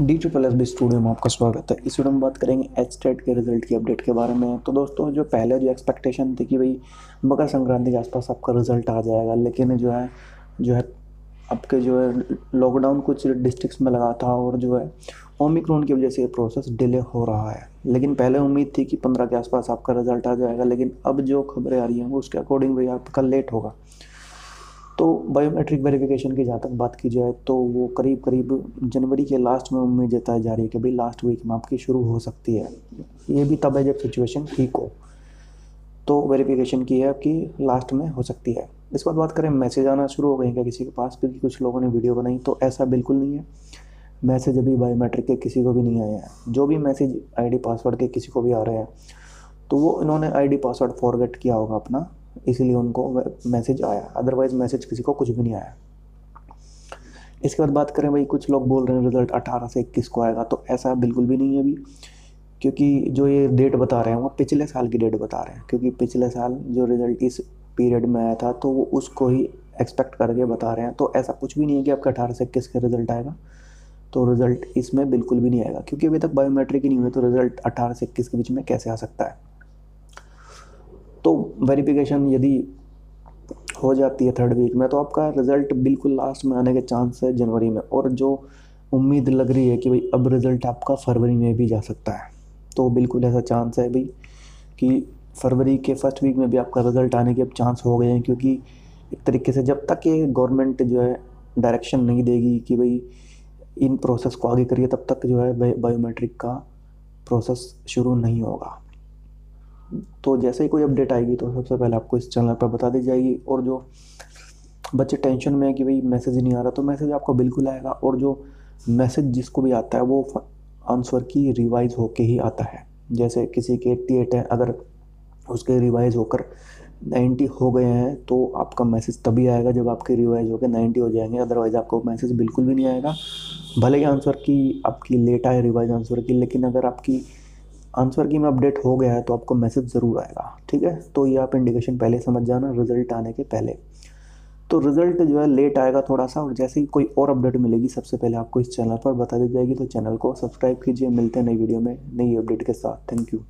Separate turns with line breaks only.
D triple S B studio में आपका स्वागत है। इस वीडियो में बात करेंगे एच टेट के रिज़ल्ट की अपडेट के बारे में। तो दोस्तों, जो पहले जो एक्सपेक्टेशन थी कि भाई मकर संक्रांति के आसपास आपका रिज़ल्ट आ जाएगा, लेकिन जो है जो है आपके जो है लॉकडाउन कुछ डिस्ट्रिक्ट्स में लगा था और जो है ओमिक्रॉन की वजह से ये प्रोसेस डिले हो रहा है। लेकिन पहले उम्मीद थी कि पंद्रह के आसपास आपका रिज़ल्ट आ जाएगा, लेकिन अब जो खबरें आ रही हैं उसके अकॉर्डिंग भाई आपका लेट होगा। तो बायोमेट्रिक वेरिफिकेशन की जहाँ तक बात की जाए तो वो करीब करीब जनवरी के लास्ट में उम्मीद जताई जा रही है कि भाई लास्ट वीक में आपकी शुरू हो सकती है। ये भी तब है जब सिचुएशन ठीक हो। तो वेरिफिकेशन की है आपकी लास्ट में हो सकती है। इस बाद बात करें मैसेज आना शुरू हो गए क्या किसी के पास? क्योंकि कुछ लोगों ने वीडियो बनाई तो ऐसा बिल्कुल नहीं है। मैसेज अभी बायोमेट्रिक के किसी को भी नहीं आए हैं। जो भी मैसेज आईडी पासवर्ड के किसी को भी आ रहे हैं तो वो इन्होंने आईडी पासवर्ड फॉरगेट किया होगा अपना। इसीलिए उनको मैसेज आया। अदरवाइज़ मैसेज किसी को कुछ भी नहीं आया। इसके बाद बात करें भाई, कुछ लोग बोल रहे हैं रिज़ल्ट अठारह से इक्कीस को आएगा तो ऐसा बिल्कुल भी नहीं है अभी। क्योंकि जो ये डेट बता रहे हैं, वो पिछले साल की डेट बता रहे हैं। क्योंकि पिछले साल जो रिज़ल्ट इस पीरियड में आया था तो वो उसको ही एक्सपेक्ट करके बता रहे हैं। तो ऐसा कुछ भी नहीं है कि आपका अठारह से इक्कीस का रिज़ल्ट आएगा। तो रिज़ल्ट इसमें बिल्कुल भी नहीं आएगा। क्योंकि अभी तक बायोमेट्रिक ही नहीं हुए तो रिज़ल्ट अठारह से इक्कीस के बीच में कैसे आ सकता है? तो वेरिफिकेशन यदि हो जाती है थर्ड वीक में तो आपका रिज़ल्ट बिल्कुल लास्ट में आने के चांस है जनवरी में। और जो उम्मीद लग रही है कि भाई अब रिज़ल्ट आपका फरवरी में भी जा सकता है तो बिल्कुल ऐसा चांस है भाई कि फरवरी के फ़र्स्ट वीक में भी आपका रिज़ल्ट आने के अब चांस हो गए हैं। क्योंकि एक तरीके से जब तक ये गवर्नमेंट जो है डायरेक्शन नहीं देगी कि भाई इन प्रोसेस को आगे करिए, तब तक जो है बायोमेट्रिक का प्रोसेस शुरू नहीं होगा। तो जैसे ही कोई अपडेट आएगी तो सबसे पहले आपको इस चैनल पर बता दी जाएगी। और जो बच्चे टेंशन में है कि भाई मैसेज नहीं आ रहा तो मैसेज आपको बिल्कुल आएगा। और जो मैसेज जिसको भी आता है, वो आंसर की रिवाइज होके ही आता है। जैसे किसी के एट्टी एट है, अगर उसके रिवाइज होकर नाइन्टी हो गए हैं तो आपका मैसेज तभी आएगा जब आपके रिवाइज होकर नाइन्टी हो जाएँगे। अदरवाइज़ आपको मैसेज बिल्कुल भी नहीं आएगा। भले ही आंसर की आपकी लेट आए रिवाइज आंसर की, लेकिन अगर आपकी आंसर की में अपडेट हो गया है तो आपको मैसेज ज़रूर आएगा, ठीक है? तो ये आप इंडिकेशन पहले समझ जाना रिज़ल्ट आने के पहले। तो रिज़ल्ट जो है लेट आएगा थोड़ा सा और जैसे ही कोई और अपडेट मिलेगी, सबसे पहले आपको इस चैनल पर बता दी जाएगी। तो चैनल को सब्सक्राइब कीजिए, मिलते हैं नई वीडियो में नई अपडेट के साथ। Thank you